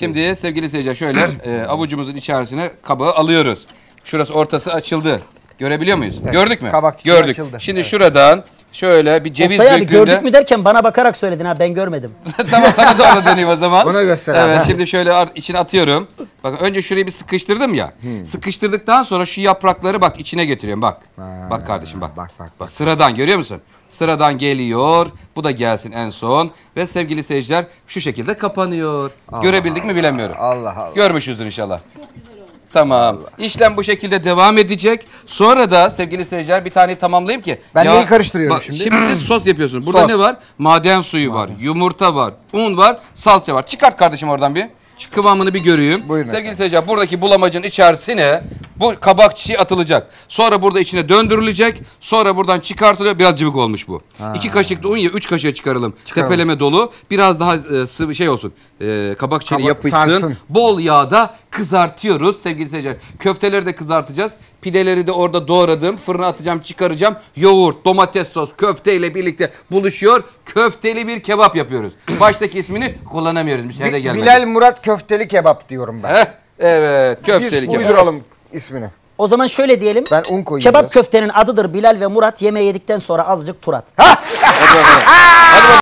Şimdi sevgili seyirciler şöyle e, avucumuzun içerisine kabı alıyoruz. Şurası ortası açıldı. Görebiliyor muyuz? Gördük mü? kabak çiçeği Gördük. açıldı. Şimdi şuradan şöyle bir ceviz Oktay abi büyüklüğünde. gördük mü derken bana bakarak söyledin ha ben görmedim. tamam sana doğru döneyim o zaman. Buna göster abi. Evet şimdi şöyle ar- içine atıyorum. Bak önce şurayı bir sıkıştırdım ya. Hmm. Sıkıştırdıktan sonra şu yaprakları bak içine getiriyorum bak. bak kardeşim bak. bak, bak, bak. Sıradan görüyor musun? Sıradan geliyor. Bu da gelsin en son. Ve sevgili seyirciler şu şekilde kapanıyor. Görebildik mi bilemiyorum. Allah Allah. Görmüşüzdür inşallah. Tamam. İşlem bu şekilde devam edecek. Sonra da sevgili seyirciler bir tane tamamlayayım ki. Ben neyi karıştırıyorum şimdi? Şimdi siz sos yapıyorsunuz. Burada Sos. ne var? Maden suyu var, yumurta var, un var, salça var. Çıkart kardeşim oradan bir. Şu kıvamını bir göreyim. Buyurun Sevgili efendim. seyirciler buradaki bulamacın içerisine bu kabak çiçeği atılacak. Sonra burada içine döndürülecek. Sonra buradan çıkartılıyor. Biraz cıvık olmuş bu. İki kaşık da un ya üç kaşığa çıkaralım. Çıkaralım. Tepeleme dolu. Biraz daha e, sıvı şey olsun. E, kabak çiçeği Kabak yapışsın. sarsın. Bol yağda kızartıyoruz sevgili seyirciler. Köfteleri de kızartacağız. Pideleri de orada doğradım. Fırına atacağım, çıkaracağım. Yoğurt, domates sos köfteyle birlikte buluşuyor. Köfteli bir kebap yapıyoruz. Baştaki ismini kullanamıyoruz. Müşahede Bi- gelmedi. Bilal Murat köfteli kebap diyorum ben. Heh, evet, Biz köfteli kebap. uyduralım ismini. O zaman şöyle diyelim. Ben un koyayım Kebap biraz. köftenin adıdır Bilal ve Murat yemeği yedikten sonra azıcık Turat. Hadi bakalım. Hadi bakalım.